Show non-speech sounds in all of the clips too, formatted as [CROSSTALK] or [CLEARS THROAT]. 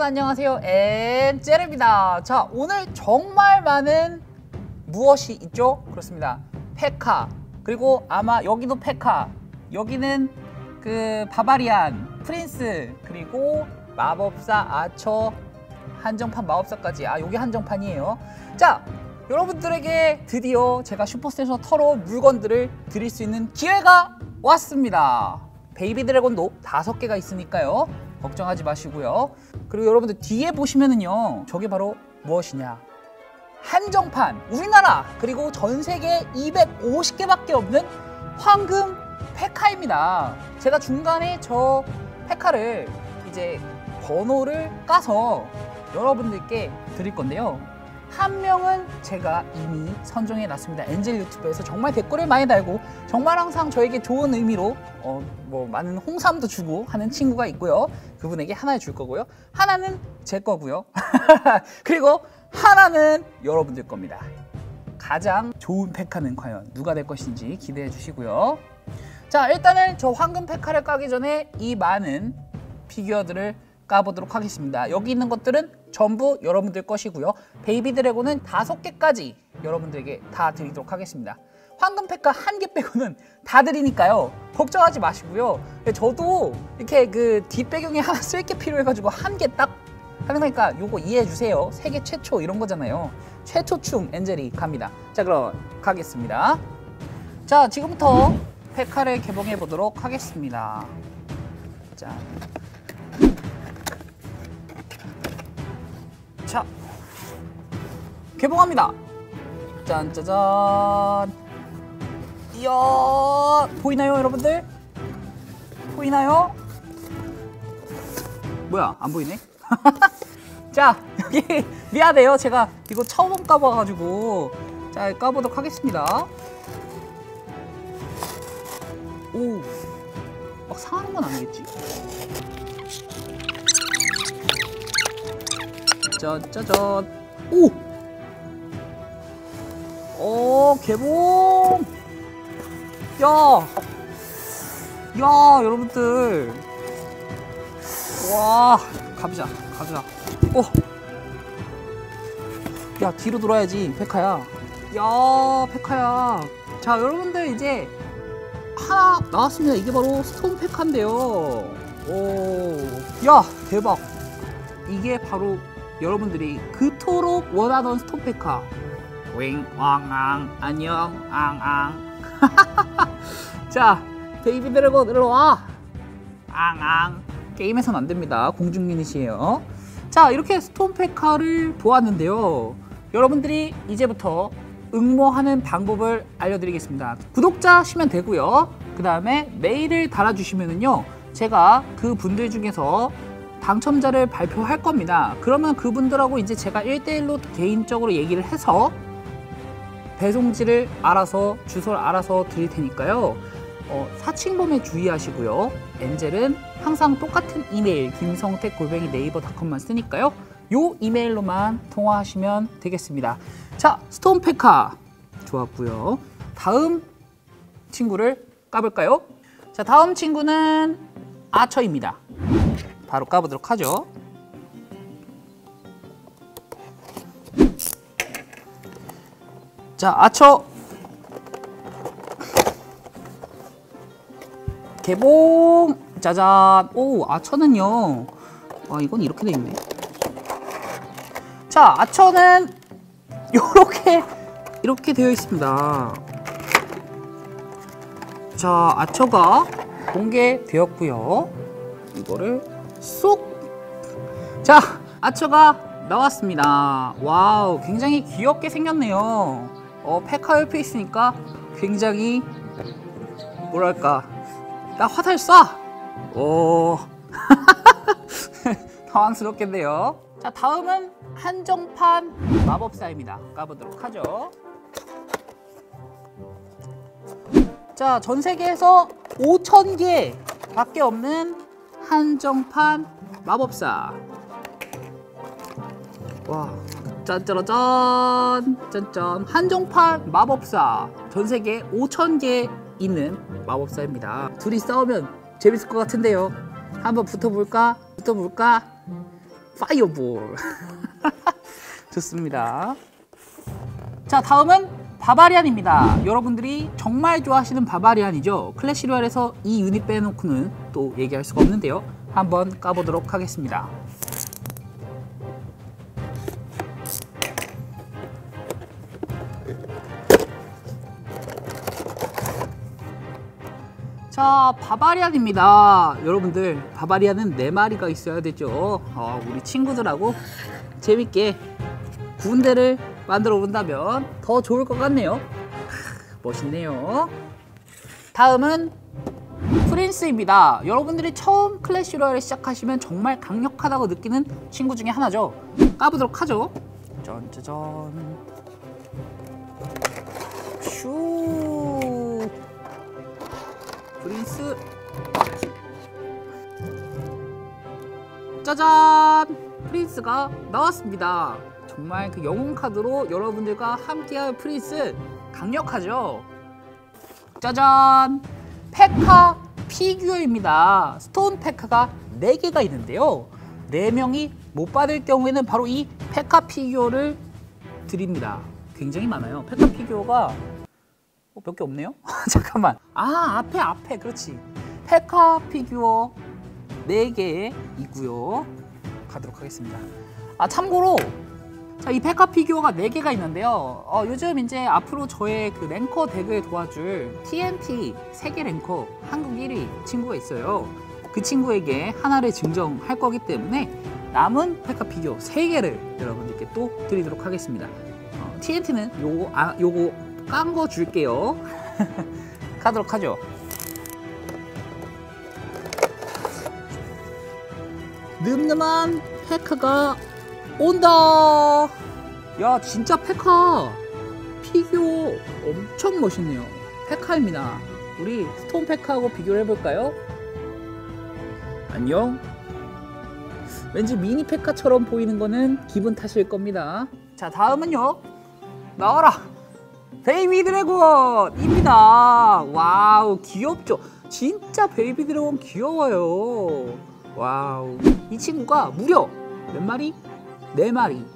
여러분 안녕하세요. 엔젤입니다. 자 오늘 정말 많은 무엇이 있죠? 그렇습니다. 페카. 그리고 아마 여기도 페카. 여기는 그 Barbarian Prince 그리고 마법사 아처 한정판 마법사까지. 아 여기 한정판이에요. 자 여러분들에게 드디어 제가 슈퍼스테이션 터로 물건들을 드릴 수 있는 기회가 왔습니다. Baby Dragon도 다섯 개가 있으니까요 걱정하지 마시고요. 그리고 여러분들 뒤에 보시면은요 저게 바로 무엇이냐? 한정판 우리나라 그리고 전 세계 250개밖에 없는 황금 페카입니다. 제가 중간에 저 페카를 이제 번호를 까서 여러분들께 드릴 건데요 한 명은 제가 이미 선정해 놨습니다. 엔젤 유튜브에서 정말 댓글을 많이 달고 정말 항상 저에게 좋은 의미로 어, 뭐 많은 홍삼도 주고 하는 친구가 있고요. 그분에게 하나 줄 거고요. 하나는 제 거고요. [LAUGHS] 그리고 하나는 여러분들 겁니다. 가장 좋은 페카는 과연 누가 될 것인지 기대해 주시고요. 자 일단은 저 황금 페카를 까기 전에 이 많은 피규어들을 까보도록 하겠습니다. 여기 있는 것들은 전부 여러분들 것이고요. Baby Dragon은 다섯 개까지 여러분들에게 다 드리도록 하겠습니다. 황금 페카 한개 빼고는 다 드리니까요. 걱정하지 마시고요. 저도 이렇게 그 뒷배경에 하나 쓸 게 필요해가지고 한 개 딱 하는 거니까 요거 이해해 주세요. 세계 최초 이런 거잖아요. 최초충 엔젤이 갑니다. 자 그럼 가겠습니다. 자 지금부터 페카를 개봉해 보도록 하겠습니다. 자 자, 개봉합니다. 짠짜잔. 이야, 보이나요, 여러분들? 보이나요? 뭐야, 안 보이네? [LAUGHS] 자, 여기 [LAUGHS] 미안해요. 제가 이거 처음 까봐가지고 자, 까보도록 하겠습니다. 오, 막 상하는 건 아니겠지? 짜자잔 오! 오 개봉! 야! 야 여러분들 와 가보자 가보자 오! 야 뒤로 돌아야지 페카야 야 페카야 자 여러분들 이제 하나 나왔습니다 이게 바로 스톤 페카인데요 오야 대박 이게 바로 여러분들이 그토록 원하던 Stone 페카 윙 왕앙 안녕 앙앙. [LAUGHS] 자 Baby Dragon 일로와. 앙앙. 게임에선 안됩니다. 공중 유닛이에요. 자 이렇게 Stone 페카를 보았는데요. 여러분들이 이제부터 응모하는 방법을 알려드리겠습니다. 구독자시면 되고요. 그 다음에 메일을 달아주시면요 제가 그 분들 중에서 당첨자를 발표할 겁니다. 그러면 그분들하고 이제 제가 1대1로 개인적으로 얘기를 해서 배송지를 알아서 주소를 알아서 드릴 테니까요. 어, 사칭범에 주의하시고요. 엔젤은 항상 똑같은 이메일 김성택 골뱅이 네이버닷컴만 쓰니까요. 요 이메일로만 통화하시면 되겠습니다. 자, 스톤페카 좋았고요. 다음 친구를 까볼까요? 자, 다음 친구는 아처입니다. 바로 까보도록 하죠. 자, 아처 개봉. 짜잔. 오 아처는요. 와 이건 이렇게 돼 있네. 자 아처는 이렇게 이렇게 되어 있습니다. 자 아처가 공개되었고요. 이거를 쏙! 자, 아처가 나왔습니다. wow, 굉장히 귀엽게 생겼네요. 어, 페카 옆에 있으니까 굉장히 뭐랄까 나 화살 쏴! 오 [LAUGHS] 당황스럽겠네요. 자, 다음은 한정판 마법사입니다. 까보도록 하죠. 자, 전 세계에서 5,000개 밖에 없는 한정판 마법사 와 짠짜라짠 짠짠 한정판 마법사 전세계 5천개 있는 마법사입니다 둘이 싸우면 재밌을 것 같은데요 한번 붙어볼까? 붙어볼까? fireball. [LAUGHS] 좋습니다. 자, 다음은 Barbarian입니다. 여러분들이 정말 좋아하시는 Barbarian이죠. 클래시 로얄에서 이 유닛 빼놓고는 또 얘기할 수가 없는데요. 한번 까보도록 하겠습니다. 자, 바바리안입니다. 여러분들, 바바리안은 네 마리가 있어야 되죠. 어, 우리 친구들하고 재밌게 군대를 만들어 본다면 더 좋을 것 같네요. 멋있네요. 다음은 프린스입니다. 여러분들이 처음 클래시 로얄을 시작하시면 정말 강력하다고 느끼는 친구 중에 하나죠. 까보도록 하죠. 짠짜잔. 슈. Prince. 짜잔! Prince가 나왔습니다. 정말 그 영웅 카드로 여러분들과 함께할 Prince 강력하죠. 짜잔! 페카 피규어입니다. Stone 페카가 4개가 있는데요. 4명이 못 받을 경우에는 바로 이 페카 피규어를 드립니다. 굉장히 많아요. 페카 피규어가 어, 몇개 없네요? [LAUGHS] 잠깐만. 아, 앞에 앞에 그렇지. 페카 피규어 4개 있고요. 가도록 하겠습니다. 아, 참고로 자, 이 페카 피규어가 4개가 있는데요. 어, 요즘 이제 앞으로 저의 그 랭커 deck을 도와줄 TNT 세계 랭커 한국 1위 친구가 있어요. 그 친구에게 하나를 증정할 거기 때문에 남은 페카 피규어 3개를 여러분들께 또 드리도록 하겠습니다. 어, TNT는 요거, 아, 요거 깐 거 줄게요. [LAUGHS] 가도록 하죠. 늠름한 페카가 온다. 야 진짜 페카 피규어 엄청 멋있네요. 페카입니다. 우리 Stone 페카하고 비교를 해볼까요? 안녕. 왠지 미니 페카처럼 보이는 거는 기분 탓일 겁니다. 자 다음은요. 나와라. Baby Dragon입니다. Wow 귀엽죠? 진짜 Baby Dragon 귀여워요. Wow. 이 친구가 무려 몇 마리? 네 마리.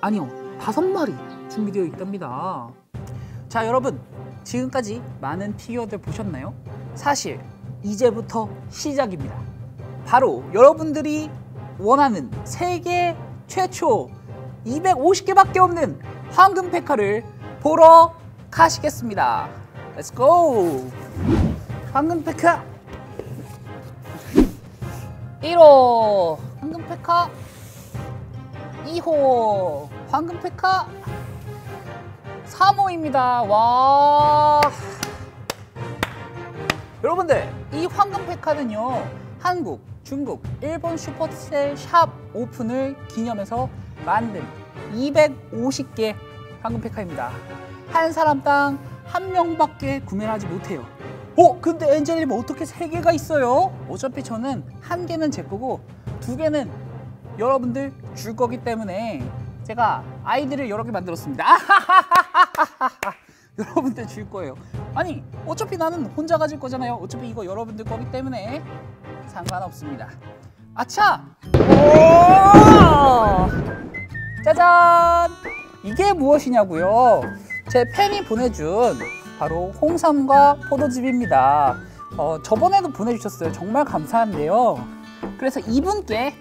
아니요, 다섯 마리 준비되어 있답니다. 자, 여러분. 지금까지 많은 피규어들 보셨나요? 사실 이제부터 시작입니다. 바로 여러분들이 원하는 세계 최초 250개밖에 없는 황금 페카를 보러 가시겠습니다. Let's go! 황금 페카 1호 황금 페카 2호 황금 페카 3호입니다. 와 여러분들 이 황금 페카는요 한국, 중국, 일본 슈퍼셀 샵 오픈을 기념해서 만든 250개 황금 페카입니다. 한 사람당 한 명밖에 구매를 하지 못해요. 어? 근데 엔젤님 어떻게 세 개가 있어요? 어차피 저는 한 개는 제 거고 두 개는 여러분들 줄 거기 때문에 제가 아이들을 여러 개 만들었습니다. [LAUGHS] 여러분들 줄 거예요. 아니 어차피 나는 혼자 가질 거잖아요. 어차피 이거 여러분들 거기 때문에 상관없습니다. 아차! 오! 짜잔! 이게 무엇이냐고요? 제 팬이 보내준 바로 홍삼과 포도즙입니다. 어, 저번에도 보내주셨어요. 정말 감사한데요. 그래서 이분께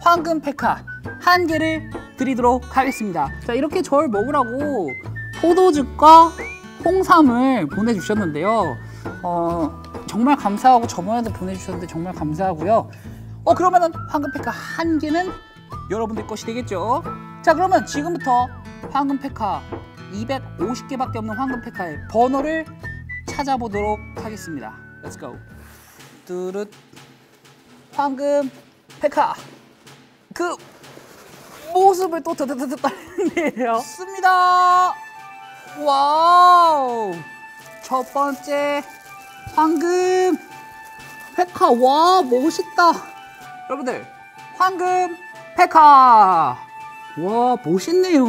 황금 페카 한 개를 드리도록 하겠습니다. 자, 이렇게 절 먹으라고 포도즙과 홍삼을 보내주셨는데요. 어, 정말 감사하고 저번에도 보내주셨는데 정말 감사하고요. 어, 그러면은 황금 페카 한 개는 여러분들 것이 되겠죠. 자, 그러면 지금부터 황금 페카 250개밖에 없는 황금 페카의 번호를 찾아보도록 하겠습니다. Go. 뚜릇 황금 페카 그 모습을 또 드드드드 떨리네요. 습니다. Wow. 첫 번째 황금 페카 와 멋있다. 여러분들 황금 페카 와 멋있네요.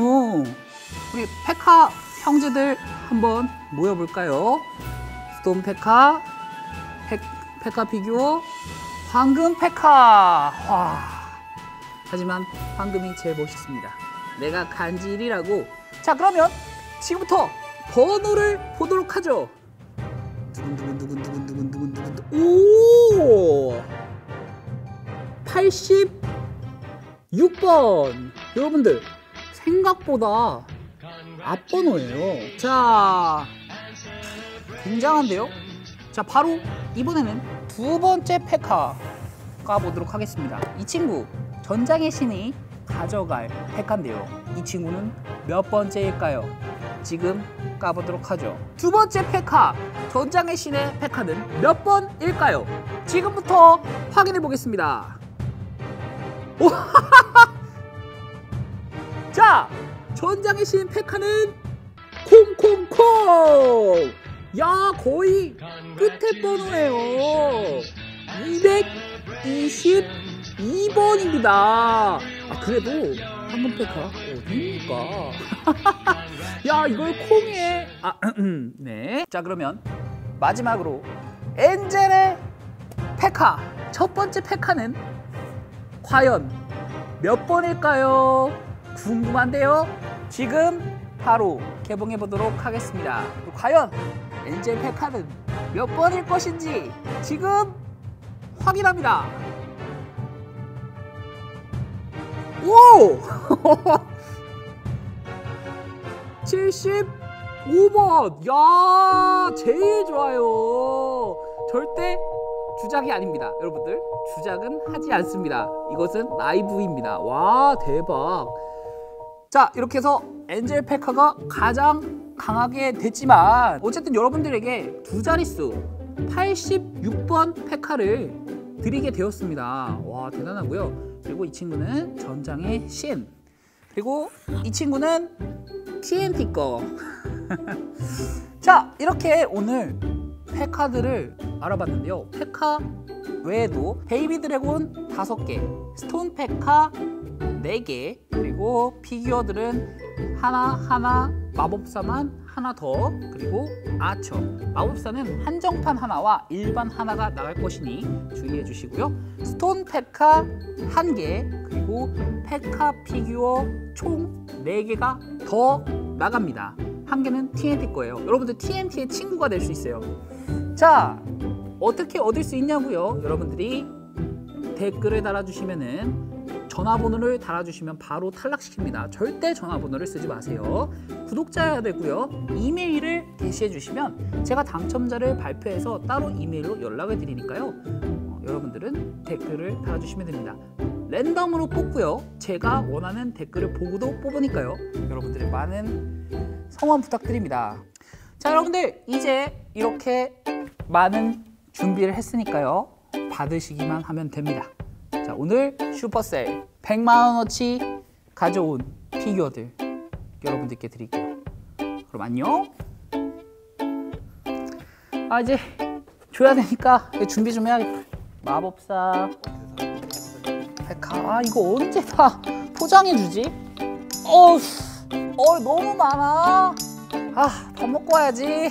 우리 페카 형제들 한번 모여볼까요? 스톤 페카, 페, 페카 피규어, 황금 페카. 와, 하지만 황금이 제일 멋있습니다. 내가 간질이라고. 자 그러면 지금부터 번호를 보도록 하죠. 두근두근두근두근두근두근두근 오 86번 여러분들 생각보다 앞번호예요. 자 굉장한데요? 자 바로 이번에는 두 번째 페카 까보도록 하겠습니다. 이 친구 전장의 신이 가져갈 페카인데요. 이 친구는 몇 번째일까요? 지금 까보도록 하죠. 두 번째 페카 전장의 신의 페카는 몇 번일까요? 지금부터 확인해 보겠습니다. 오, [LAUGHS] 자, 전장의 신 페카는 콩콩콩. 야, 거의 끝에 번호예요. 222번입니다. 아, 그래도 한번 페카 어디입니까? 야, 이걸 콩에 아, [CLEARS THROAT] 네. 자, 그러면 마지막으로 엔젤의 페카 첫 번째 페카는 과연 몇 번일까요? 궁금한데요. 지금 바로 개봉해 보도록 하겠습니다. 과연 엔젤 페카는 몇 번일 것인지 지금 확인합니다. [LAUGHS] 오! 75번! 야, 제일 좋아요. 절대 주작이 아닙니다. 여러분들, 주작은 하지 않습니다. 이것은 라이브입니다. 와, 대박. 자, 이렇게 해서 엔젤 페카가 가장 강하게 됐지만 어쨌든 여러분들에게 두 자릿수 86번 페카를 드리게 되었습니다. 와, 대단하고요. 그리고 이 친구는 전장의 신. 그리고 이 친구는 TNT 거. [LAUGHS] 자, 이렇게 오늘 페카들을 알아봤는데요. 페카 외에도 베이비 드래곤 5개, 스톤 페카 4개, 그리고 피규어들은 하나하나 마법사만 하나 더, 그리고 아처. 마법사는 한정판 하나와 일반 하나가 나갈 것이니 주의해 주시고요. 스톤 페카 1개, 그리고 페카 피규어 총 4개가 더 나갑니다. 한 개는 TNT 거예요. 여러분들 TNT의 친구가 될 수 있어요. 자, 어떻게 얻을 수 있냐고요? 여러분들이 댓글을 달아주시면은 전화번호를 달아주시면 바로 탈락시킵니다. 절대 전화번호를 쓰지 마세요. 구독자여야 되고요. 이메일을 게시해 주시면 제가 당첨자를 발표해서 따로 이메일로 연락을 드리니까요. 어, 여러분들은 댓글을 달아주시면 됩니다. 랜덤으로 뽑고요. 제가 원하는 댓글을 보고도 뽑으니까요. 여러분들의 많은 성원 부탁드립니다. 자, 여러분들 이제 이렇게 많은 준비를 했으니까요. 받으시기만 하면 됩니다. 자, 오늘 슈퍼셀 100만 원어치 가져온 피규어들 여러분들께 드릴게요. 그럼 안녕. 아 이제 줘야 되니까 준비 좀 해야겠다. 마법사 백화 아 이거 언제 다 포장해 주지? 어우 어 너무 많아. 아 밥 먹고 와야지.